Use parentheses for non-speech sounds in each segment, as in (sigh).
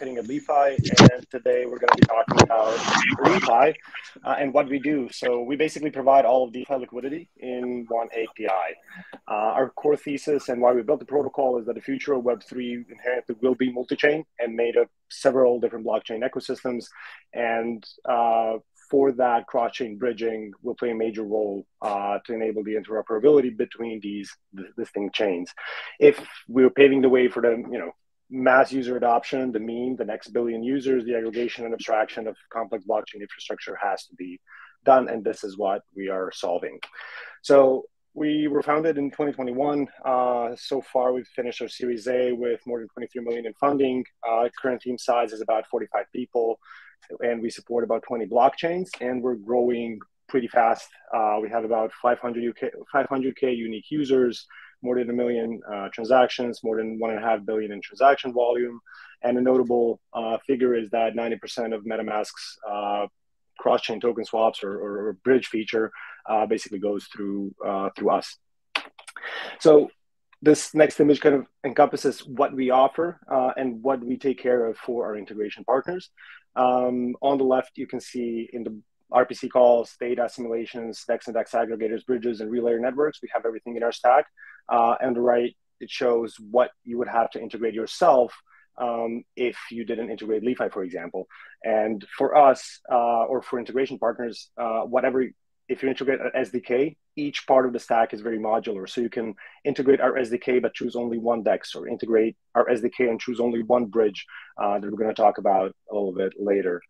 marketing at LI.FI, and today we're going to be talking about LI.FI uh, and what we do. So we basically provide all of DeFi liquidity in one API. Uh, our core thesis and why we built the protocol is that the future of Web3 inherently will be multi-chain and made of several different blockchain ecosystems. And uh, for that, cross-chain bridging will play a major role uh, to enable the interoperability between these distinct chains. If we're paving the way for the you know mass user adoption, the mean, the next billion users, the aggregation and abstraction of complex blockchain infrastructure has to be done, and this is what we are solving. So we were founded in 2021. Uh, so far, we've finished our Series A with more than 23 million in funding. Uh, current team size is about 45 people and we support about 20 blockchains, and we're growing pretty fast. Uh, we have about 500 UK, 500k unique users, more than a million uh, transactions, more than one and a half billion in transaction volume, and a notable uh, figure is that 90% of MetaMask's uh, cross-chain token swaps or, or bridge feature uh, basically goes through uh, through us. So this next image kind of encompasses what we offer uh, and what we take care of for our integration partners. Um, on the left, you can see in the RPC calls, data simulations, DEX and DEX aggregators, bridges, and relayer networks. We have everything in our stack. Uh, and the right, it shows what you would have to integrate yourself um, if you didn't integrate LI.FI, for example. And for us, uh, or for integration partners, uh, whatever if you integrate an SDK, each part of the stack is very modular. So you can integrate our SDK but choose only one DEX, or integrate our SDK and choose only one bridge uh, that we're going to talk about a little bit later.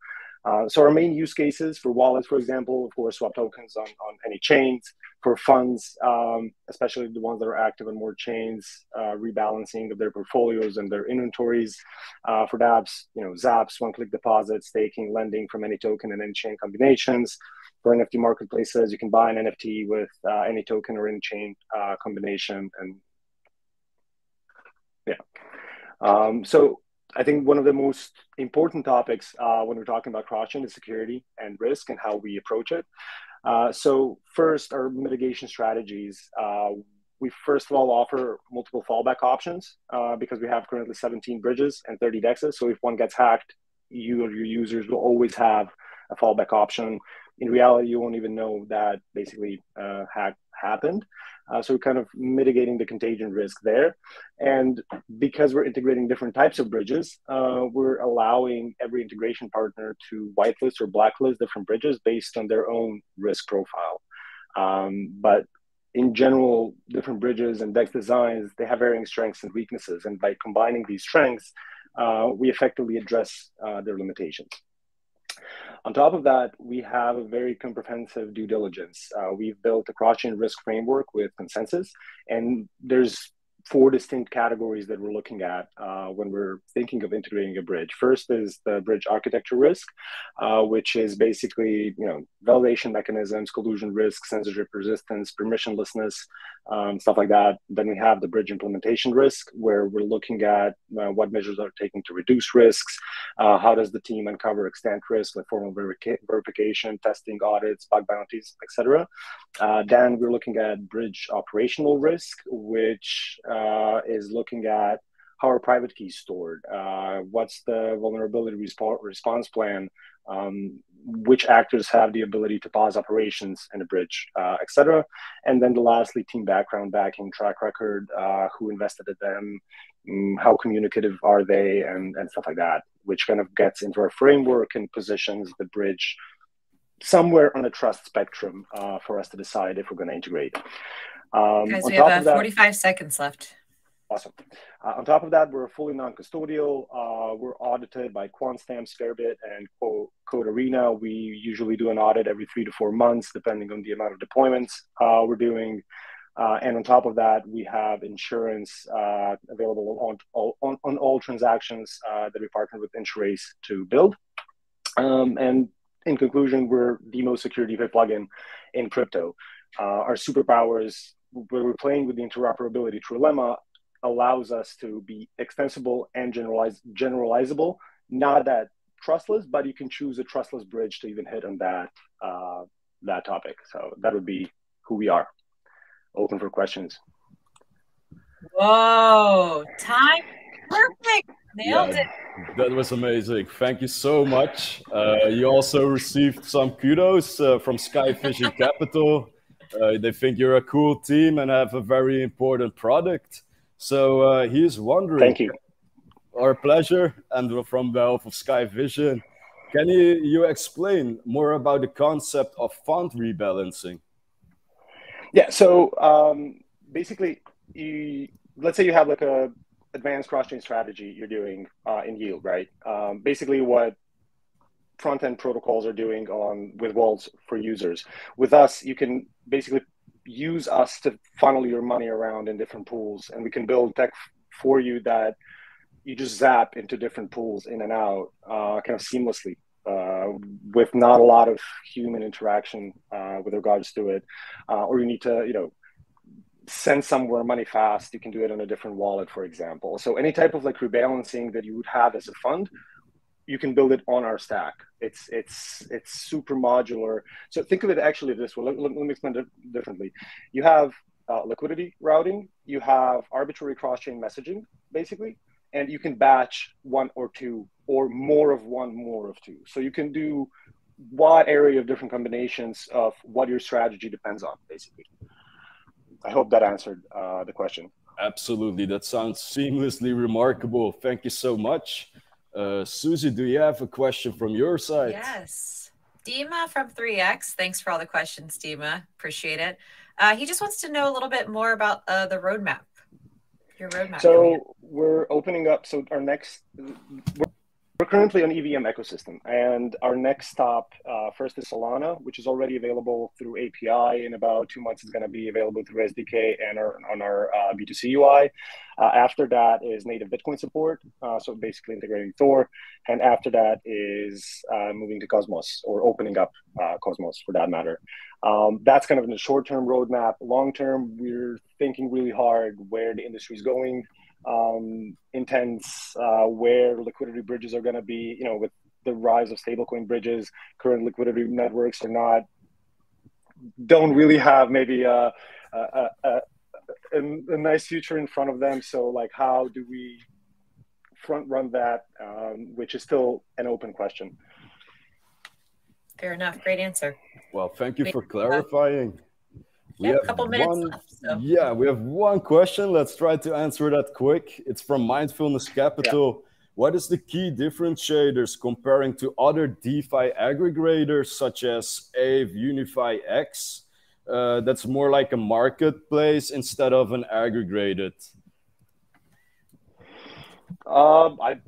Uh, so our main use cases for wallets, for example, of course, swap tokens on, on any chains. For funds, um, especially the ones that are active on more chains, uh, rebalancing of their portfolios and their inventories. Uh, for dApps, you know, Zaps, one-click deposits, staking, lending from any token and any chain combinations. For NFT marketplaces, you can buy an NFT with uh, any token or in-chain uh, combination, and yeah. Um, so I think one of the most important topics uh, when we're talking about cross-chain is security and risk and how we approach it. Uh, so first, our mitigation strategies. Uh, we first of all offer multiple fallback options uh, because we have currently 17 bridges and 30 dexes. So if one gets hacked, you or your users will always have a fallback option. In reality, you won't even know that basically uh, hack happened. Uh, so we're kind of mitigating the contagion risk there. And because we're integrating different types of bridges, uh, we're allowing every integration partner to whitelist or blacklist different bridges based on their own risk profile. Um, but in general, different bridges and DEX designs, they have varying strengths and weaknesses. And by combining these strengths, uh, we effectively address uh, their limitations. On top of that, we have a very comprehensive due diligence. Uh, we've built a cross-chain risk framework with consensus, and there's four distinct categories that we're looking at uh, when we're thinking of integrating a bridge. First is the bridge architecture risk, uh, which is basically you know validation mechanisms, collusion risk, censorship resistance, permissionlessness, um, stuff like that. Then we have the bridge implementation risk, where we're looking at uh, what measures are taken to reduce risks, uh, how does the team uncover extent risk like formal verica- verification, testing, audits, bug bounties, etc. Uh, then we're looking at bridge operational risk, which uh, is looking at how are private keys stored? Uh, what's the vulnerability resp- response plan? Um, which actors have the ability to pause operations in a bridge, uh, etc. And then the lastly, team background, backing, track record, uh, who invested in them, um, how communicative are they, and, and stuff like that, which kind of gets into our framework and positions the bridge somewhere on the trust spectrum uh, for us to decide if we're going to integrate. Um, Guys, we have uh, 45 seconds left. Awesome. Uh, on top of that, we're fully non-custodial. Uh, we're audited by QuantStamp, Spearbit, and Code4rena. We usually do an audit every three to four months, depending on the amount of deployments uh, we're doing. Uh, and on top of that, we have insurance uh, available on, on, on all transactions uh, that we partner with Insurace to build. Um, and in conclusion, we're the most secure DeFi plugin in crypto. our superpowers, we're playing with the interoperability through Lemma, allows us to be extensible and generalize, generalizable. Not that trustless, but you can choose a trustless bridge to even hit on that uh, that topic. So that would be who we are. Open for questions. Whoa! Time perfect. Nailed yeah, it. That was amazing. Thank you so much. Uh, you also received some kudos uh, from Sky Vision Capital. Uh, they think you're a cool team and have a very important product. So uh, he's wondering. Thank you. Our pleasure. And from the help of Sky Vision, can you, you explain more about the concept of fund rebalancing? Yeah. So um, basically, you, let's say you have like a advanced cross-chain strategy you're doing uh, in yield, right? Um, basically, what front-end protocols are doing on with Vaults for users. With us, you can basically use us to funnel your money around in different pools, and we can build tech for you that you just zap into different pools in and out, uh, kind of seamlessly. Uh, with not a lot of human interaction uh, with regards to it, uh, or you need to, you know, send somewhere money fast, you can do it on a different wallet, for example. So any type of like rebalancing that you would have as a fund, you can build it on our stack. It's it's it's super modular. So think of it actually this way. Let, let, let me explain it differently. You have uh, liquidity routing, you have arbitrary cross-chain messaging, basically, and you can batch one or two or more of one, more of two. So you can do wide area of different combinations of what your strategy depends on, basically. I hope that answered uh, the question. Absolutely. That sounds seamlessly remarkable. Thank you so much. Uh, Susie, do you have a question from your side? Yes. Dima from 3X. Thanks for all the questions, Dima. Appreciate it. Uh, he just wants to know a little bit more about uh, the roadmap. Your roadmap. So we're opening up. So our next, we're currently on EVM ecosystem, and our next stop uh, first is Solana, which is already available through API. In about two months, it's going to be available through SDK and our, on our uh, B2C UI. Uh, after that is native Bitcoin support, uh, so basically integrating Thor, and after that is uh, moving to Cosmos or opening up uh, Cosmos for that matter. Um, that's kind of in the short-term roadmap. Long-term, we're thinking really hard where the industry is going um, intents, uh, where liquidity bridges are going to be, you know, with the rise of stablecoin bridges, current liquidity networks are not, don't really have maybe a, a, a, a, nice future in front of them. So, like, how do we front run that, um, which is still an open question. Fair enough. Great answer. Well, thank you for clarifying. We have a couple minutes one, left. So. Yeah, we have one question. Let's try to answer that quick. It's from Mindfulness Capital. Yeah. What is the key differentiators comparing to other DeFi aggregators such as Aave, Uniswap X? Uh, that's more like a marketplace instead of an aggregated. Um, I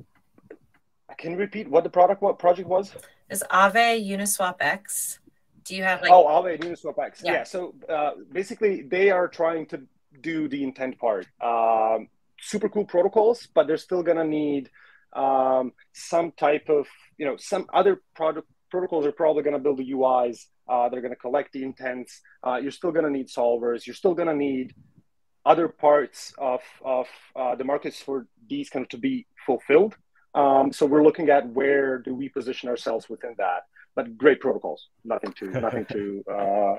I can repeat what the product what project was. Is Aave Uniswap X? Do you have like? Oh, Aave Uniswap X. Yeah. yeah. So uh, basically, they are trying to do the intent part. Um, super cool protocols, but they're still gonna need um, some type of you know some other product protocols are probably gonna build the UIs. Uh, they're gonna collect the intents. Uh, you're still gonna need solvers. You're still gonna need other parts of of uh, the markets for these kind of to be fulfilled. Um, so we're looking at where do we position ourselves within that but great protocols. Nothing to nothing to (laughs) uh,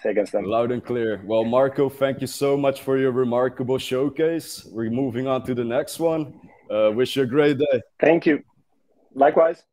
say against them. Loud and clear. Well, Marco, thank you so much for your remarkable showcase. We're moving on to the next one. Uh, wish you a great day. Thank you. Likewise.